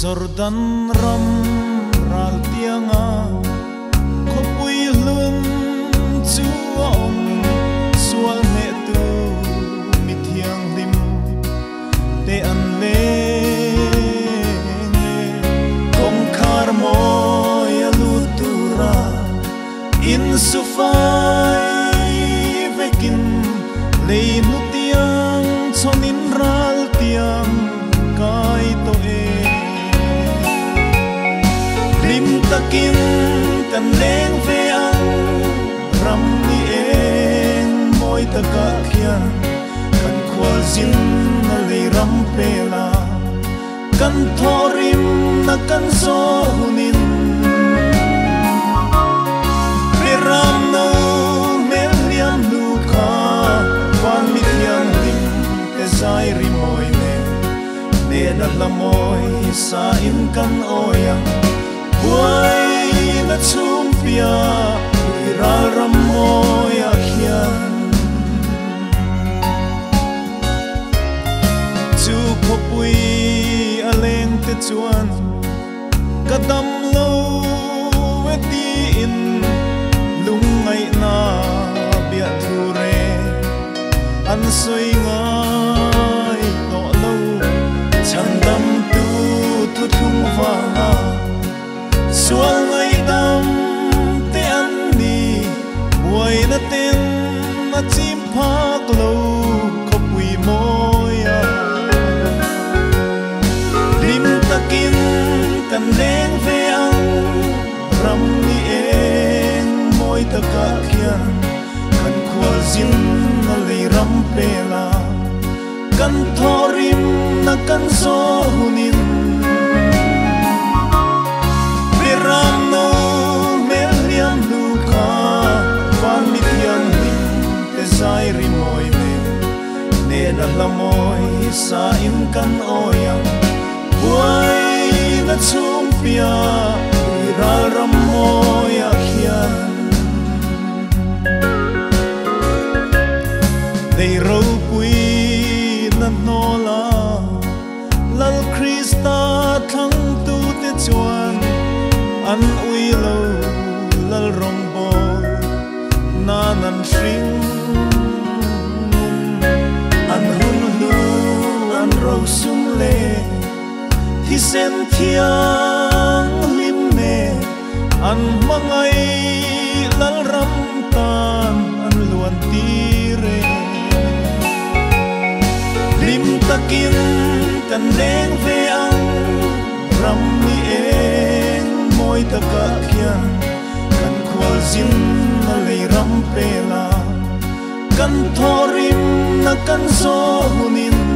Zordan le nu tiang chonin ral tiang kai to e lim takin kan leng ve ang ram ni eng moi taka khian kan khwal zin na le ram pela kan thorim na kan so hunin te sai ri moi ne ne na la moi sa in kan oyang Buai na chumpia Ira ramoy akyan Chu kopui aleng te chuan Kadam lo veti in Lungai na bia thure An soi ngai kan leng ve ang ram ni eng moi ta ka khian kan khwal zin na le ram pela kan thorim na kan so hunin ram no mel liam nu kha van mi thian lim te sai ri moi ne ne na la moi sa in kan oyang buai chum pia ra ram moi khian dei ro pui na nola, lal krista thang tu te chuan. An ui lo lal rong bo na nan shring an hun lu, an ro sum le thi sen thiang an mangai lal ram tan an luan ti re lim takin kan leng ve ang ram ni eng moi ta ka khian kan khwal zin na le ram pela kan thorim na kan zo hunin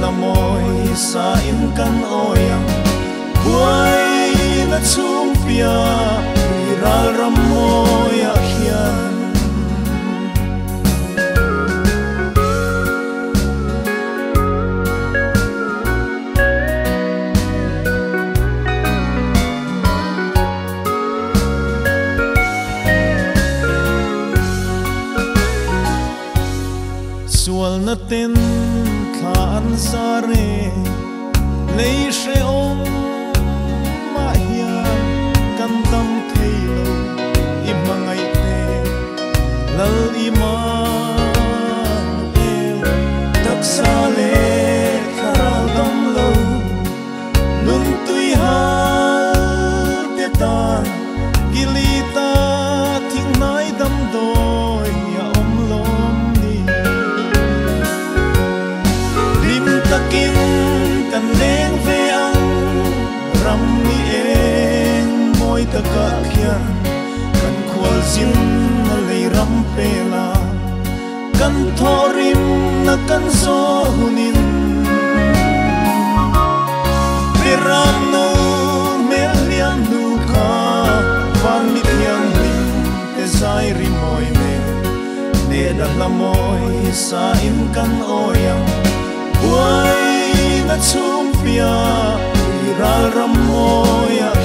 la moi sa im kan oyang buai na chung pia ral ram moi a khian sual na ten kha an sa re lei she om takakya kan khwalzin na leiram pela kan thorim na kan sohunin piram no melian luka van mityan lim tesai rimoy me ne da lamoy sa im oyang buay na chumpia ra ramoya